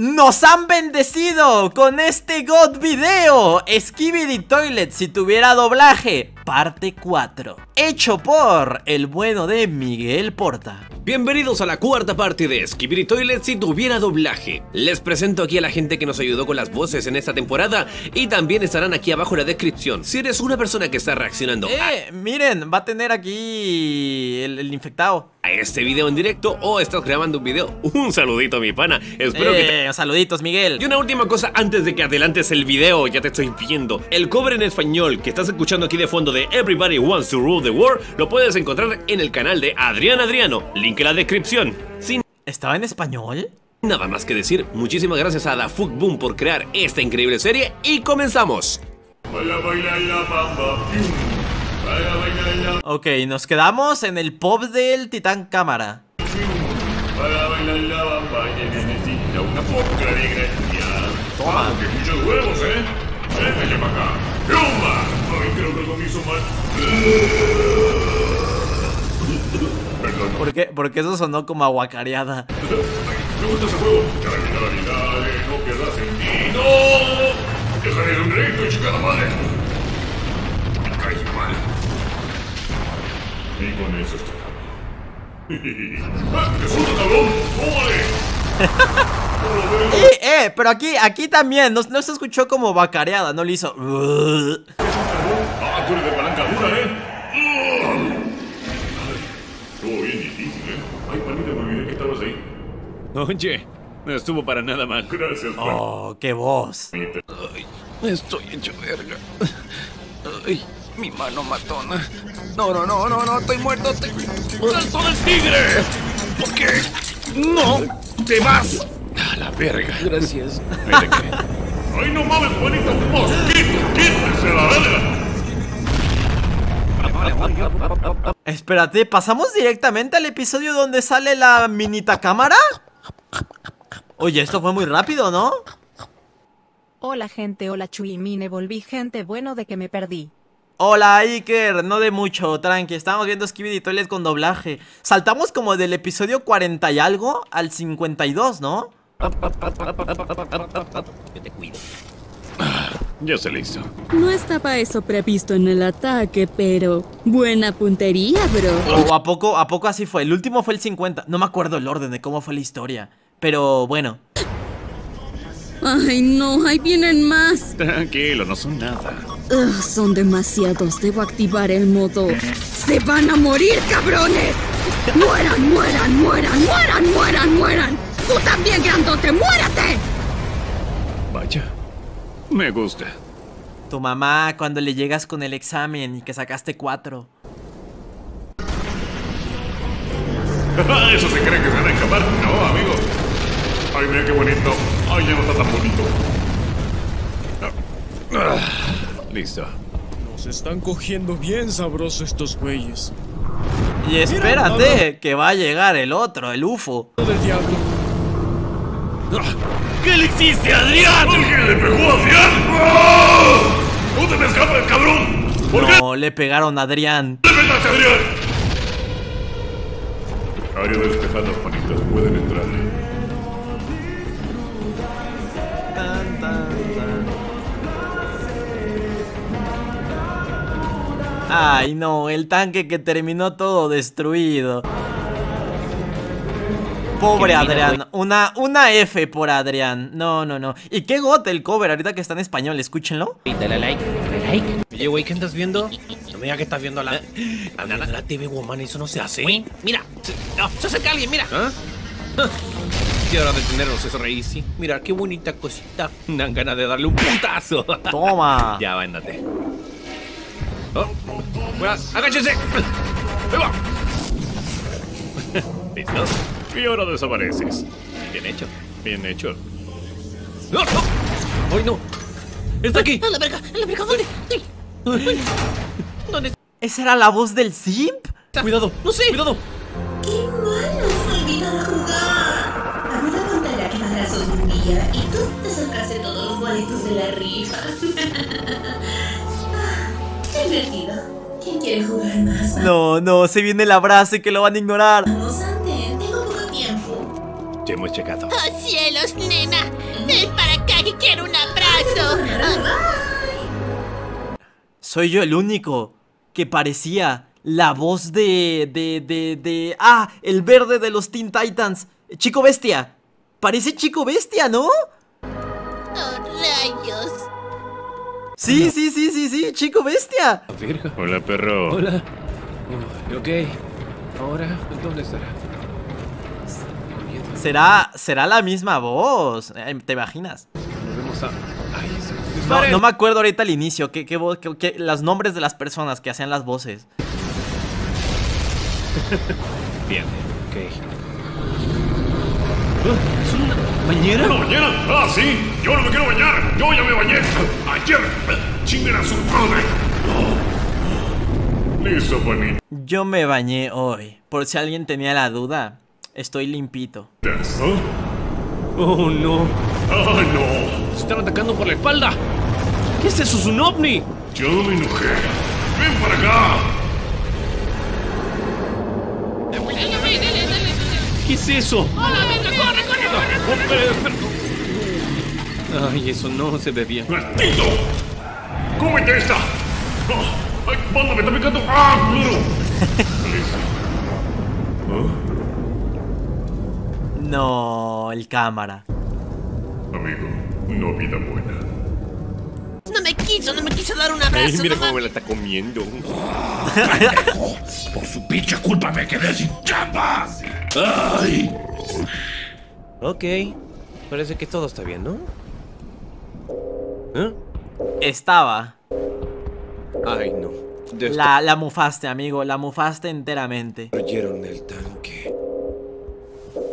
Nos han bendecido con este God Video. Skibidi Toilet si tuviera doblaje Parte 4 Hecho por el bueno de Miguel Porta Bienvenidos a la cuarta parte de Skibidi Toilet si tuviera doblaje. Les presento aquí a la gente que nos ayudó con las voces en esta temporada y también estarán aquí abajo en la descripción. Si eres una persona que está reaccionando a Eh, miren, va a tener aquí el, el infectado a este video en directo o estás grabando un video, un saludito mi pana. Espero que te... Eh, saluditos Miguel Y una última cosa antes de que adelantes el video, ya te estoy viendo. El cover en español que estás escuchando aquí de fondo de Everybody Wants to Rule the World lo puedes encontrar en el canal de Adrián Adriano, link en la descripción. Sin ¿Estaba en español? nada más que decir, muchísimas gracias a Da Fug Boom por crear esta increíble serie y comenzamos. Ok, nos quedamos en el pop del Titán Cámara baila, baila la bamba. Que necesita una poca de gracia. Toma. Muchos huevos, ¿eh? Lo. ¿Por qué? Porque eso sonó como aguacareada Me gusta ese juego. No pierdas en ti. ¡No! Y con eso está ¡Ah, ¡Te suelto, cabrón! ¡Tómale! Eh, pero aquí, aquí también no, no se escuchó como vacareada, no le hizo ¡Ah, tú eres de palanca dura, eh! Ay, Estuvo bien difícil, eh. Ay, panita, me olvidé que estabas ahí. Oye, no estuvo para nada mal. Gracias, Oh, qué voz. Ay, estoy hecho verga. Ay, mi mano matona. No, no, no, no, no, estoy muerto. Te... ¡Salto del tigre! ¿Por qué? ¡No! ¡Te vas! La verga. Gracias. ¡Ay, no mames, panita! ¡Mosquito! ¡Quítese la verga! Espérate, ¿pasamos directamente al episodio donde sale la minita cámara? Oye, esto fue muy rápido, ¿no? Hola gente, hola Chuimine, volví gente bueno de que me perdí. Hola Iker, no de mucho, tranqui, estamos viendo Skibidi Toilet con doblaje Saltamos como del episodio 40 y algo al 52, ¿no? Yo te cuido. Ya se le hizo. No estaba eso previsto en el ataque, pero buena puntería, bro. O a poco, a poco así fue, el último fue el 50 No me acuerdo el orden de cómo fue la historia Pero bueno Ay, no, ahí vienen más. Tranquilo, no son nada. Ugh, son demasiados. Debo activar el modo. ¡Se van a morir, cabrones! ¡Mueran, mueran, mueran, mueran, mueran, mueran! ¡Tú también, grandote! ¡Muérate! Vaya. Me gusta. Tu mamá cuando le llegas con el examen y que sacaste 4 ¿Eso se cree que se van a escapar? No, amigo. Ay, mira qué bonito. Ay, ya no está tan bonito. Ah, listo. Nos están cogiendo bien sabroso estos güeyes. Y espérate, que va a llegar el otro, el UFO Del diablo. ¿Qué le hiciste, Adrián? ¿Alguien le pegó a Adrián? ¡Ah! ¡No te me escapes, cabrón! ¿Por qué No, le pegaron a Adrián le pegaste a Adrián? Área despejada, panitas. Pueden entrar. Tan, tan, tan. Ay, no, el tanque que terminó todo destruido. Pobre Adrián, una, una F por Adrián. No, no, no. Y qué gote el cover ahorita que está en español, escúchenlo. Dale like, dale like. Oye, güey, ¿qué andas viendo? No me digas que estás viendo la... La, la, la TV, woman, eso no se hace. mira. No, se acerca alguien, mira. ¿Ah? Y ahora detenernos eso, rey. Sí. Mira, qué bonita cosita. Me dan ganas de darle un putazo. Toma. ya, vándate. Oh. Bueno, agáchense. Ahí va. ¿Listo? Y ahora desapareces. Bien hecho. Bien hecho. ¡No! ¡No! ¡Ay, no! ¡Está aquí! ¡A la verga! ¡A la verga! ¿Dónde? Ay, ¿Dónde ¿Esa era la voz del Simp? ¡Cuidado! ¡No sé! ¡Cuidado! ¡Qué malo es olvidar a jugar! A mí me contará que madrazos un día y tú te sacaste todos los boletos de la rifa. Ah, Divertido. ¿Quién quiere jugar más? No, no, se viene el abrazo y que lo van a ignorar. Vamos, tiempo. Ya hemos llegado. ¡Oh, cielos, nena! ¡Ven para acá que quiero un abrazo! Soy yo el único que parecía la voz de, de, de, de... Ah, el verde de los Teen Titans. Chico Bestia. Parece Chico Bestia, ¿no? ¡Oh, rayos! Sí, sí, sí, sí, sí, Chico Bestia. Hola, perro. Hola. Ok. Ahora, ¿dónde estará? Será, será la misma voz. Eh, ¿Te imaginas? Volvemos a. Ay, eso. No, no me acuerdo ahorita al inicio. ¿Qué, qué, vo- qué- qué- los nombres de las personas que hacían las voces. Bien. Ok. ¿Es una bañera? ¿Una bañera? Ah, sí. Yo no me quiero bañar. Yo ya me bañé. Ayer. Chinguen a su madre. Listo, panita. Yo me bañé hoy. Por si alguien tenía la duda, estoy limpito. Oh, no. Ah, no. Se están atacando por la espalda. ¿Qué es eso? ¿Es un ovni? Yo me enojé. Ven para acá. ¿Qué es eso? ¡Hola, corre, corre, corre! Ay, eso no se ve bien. ¡Maldito! ¡Cómete esta! ¡Ah! ¡Ay, banda, me está picando! ¡Ah, duro! Listo. No, el cámara. Amigo, no vida buena. No me quiso, no me quiso dar un Ay, abrazo. mira no cómo me la está comiendo. Por su pinche culpa me quedé sin chamba. ¡Ay! Ok. Parece que todo está bien, ¿no? ¿Eh? Estaba. Ay, no. La, la mufaste, amigo. La mufaste enteramente. Destruyeron el tanque.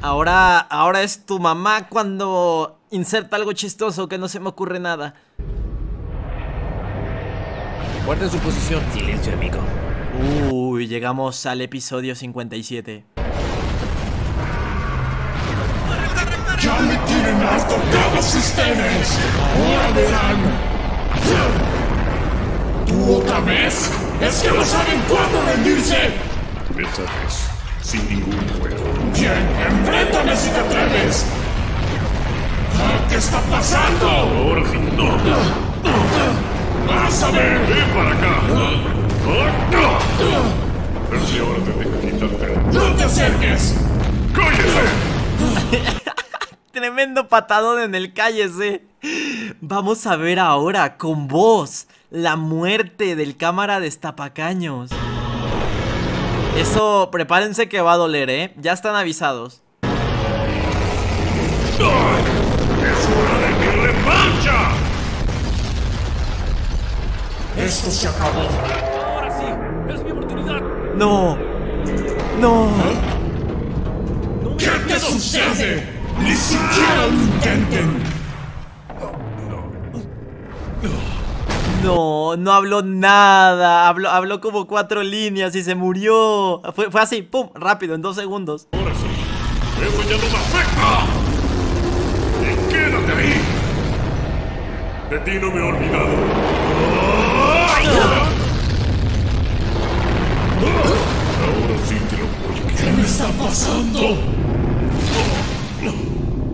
Ahora, ahora es tu mamá cuando inserta algo chistoso que no se me ocurre nada. Guarden su posición. Silencio, amigo. Uy, llegamos al episodio 57. ¡Ya me tienen harto todos ustedes! ¡Ahora verán! ¿Tú otra vez? ¿Es que no saben cuándo rendirse? Esta vez, sin ningún juego. Bien, enfréntame si te atreves. ¿Qué está pasando? Ahora sí, no. ¡Vas a ver! ¡Ven para acá! Pero si ahora te dejo quitarte. ¡No te acerques! ¡Cállese! Tremendo patadón en el cállese. Vamos a ver ahora con voz la muerte del cámara destapacaños. Eso, prepárense que va a doler, ¿eh? Ya están avisados. ¡Es hora de mi revancha! Esto se acabó. Ahora sí. Es mi oportunidad. No. No. ¿Qué te sucede? ¡Ni siquiera lo intenten! No, no habló nada. Habló, habló como cuatro líneas y se murió. Fue, fue así, pum, rápido, en dos segundos. Ahora sí. ¡Eso ya no me afecta! ¡Y quédate ahí! De ti no me he olvidado. Ahora sí te lo voy a ¿Qué me está pasando?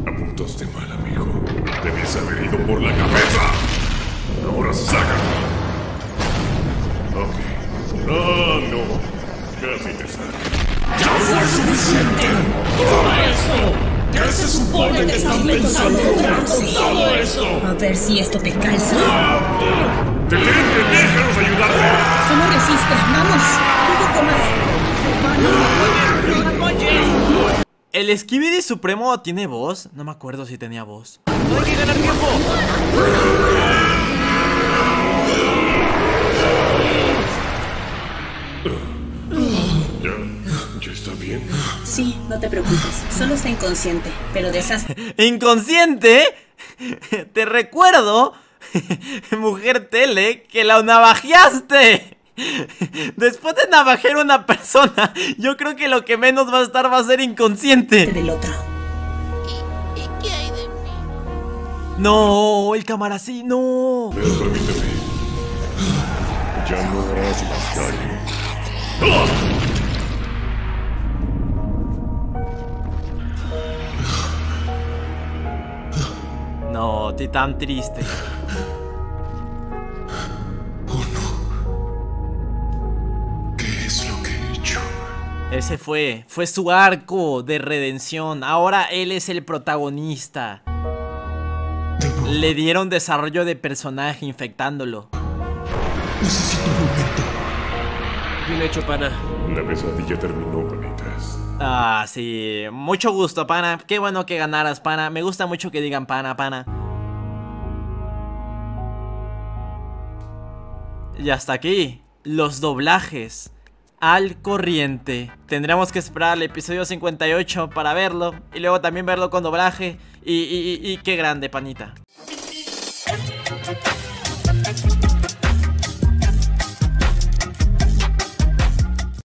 Apuntaste mal, amigo. Debías haber ido por la cabeza. Ahora sácalo. Ok. Ah, no. Casi te sale. ¡Ya fue suficiente! ¡Todo esto! ¿Qué se supone que están pensando lograr con todo esto? A ver si esto te calza. ¡Te que déjanos ayudarte! Solo resiste. Vamos. Un poco más. ¿El Skibidi Supremo tiene voz? No me acuerdo si tenía voz. ¡No hay que ganar tiempo! Sí, no te preocupes. Solo está inconsciente, pero desastre. ¿Inconsciente? Te recuerdo, mujer tele, que la navajeaste. Después de navajear a una persona, yo creo que lo que menos va a estar va a ser inconsciente. del otro. ¿Y qué hay de mí? No, el cámara sí, no. Ven, permíteme. Ya no harás más daño. Titán triste. ¿Qué es lo que he hecho? Ese fue, fue su arco de redención. Ahora él es el protagonista. Le dieron desarrollo de personaje infectándolo. Necesito un momento. Bien hecho, pana. La pesadilla terminó, panitas. Ah, sí. Mucho gusto, pana. Qué bueno que ganaras, pana. Me gusta mucho que digan pana, pana. Y hasta aquí, los doblajes al corriente. Tendremos que esperar al episodio 58 para verlo. Y luego también verlo con doblaje. Y, y, y, y qué grande, panita.